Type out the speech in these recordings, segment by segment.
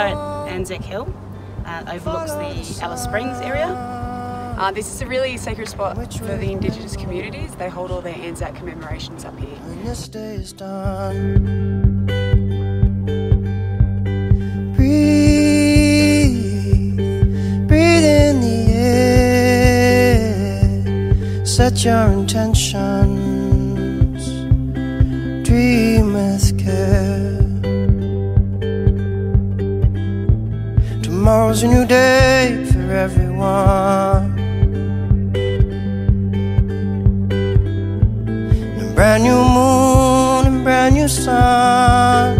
at Anzac Hill, uh, overlooks the Alice Springs area. Uh, this is a really sacred spot for the Indigenous communities. They hold all their Anzac commemorations up here. When this day is done, set your intentions, dream with care. Tomorrow's a new day for everyone. A brand new moon and brand new sun.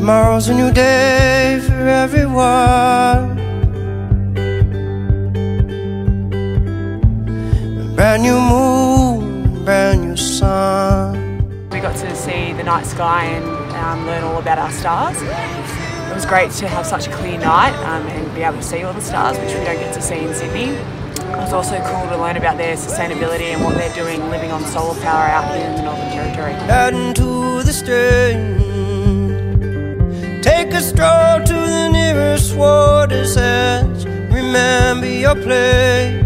Tomorrow's a new day for everyone. A brand new moon, brand new sun. We got to see the night sky and um, learn all about our stars. It was great to have such a clear night um, and be able to see all the stars, which we don't get to see in Sydney. It was also cool to learn about their sustainability and what they're doing living on solar power out here in the Northern Territory. Out into the stream. Stroll to the nearest water's edge. Remember your place.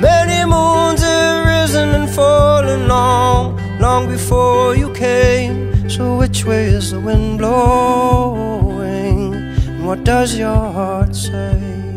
Many moons have risen and fallen long, long before you came. So which way is the wind blowing? And what does your heart say?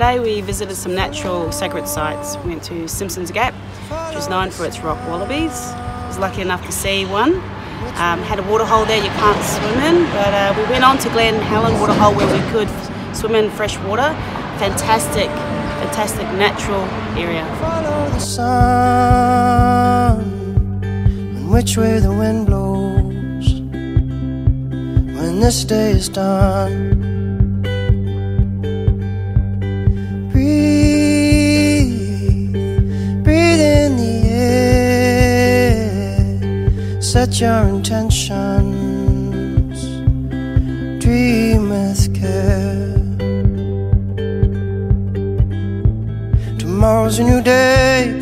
Today we visited some natural sacred sites. We went to Simpson's Gap, which is known for its rock wallabies. I was lucky enough to see one. Um, had a waterhole there you can't swim in, but uh, we went on to Glen Helen Waterhole where we could swim in fresh water. Fantastic, fantastic natural area. follow the sun and which way the wind blows when this day is done. Set your intentions, dream with care. Tomorrow's a new day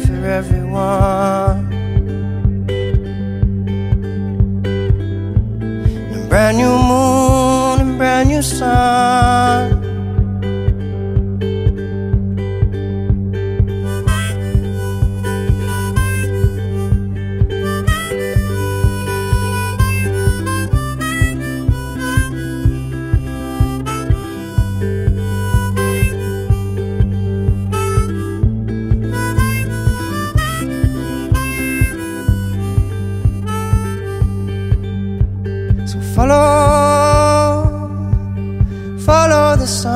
sun,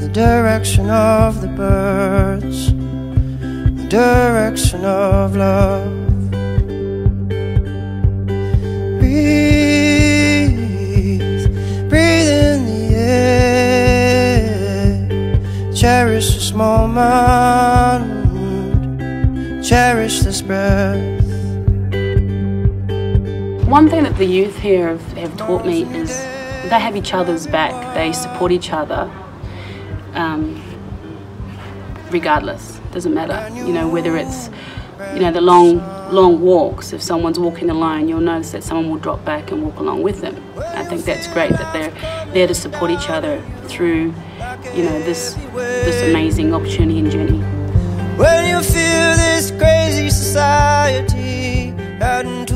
the direction of the birds, the direction of love. Breathe, breathe in the air, cherish this moment, cherish this breath. One thing that the youth here have, have taught me is they have each other's back. They support each other, um, regardless. Doesn't matter, you know, whether it's you know the long long walks. If someone's walking alone, you'll notice that someone will drop back and walk along with them. I think that's great that they're there to support each other through you know this this amazing opportunity and journey. When you feel this crazy society out into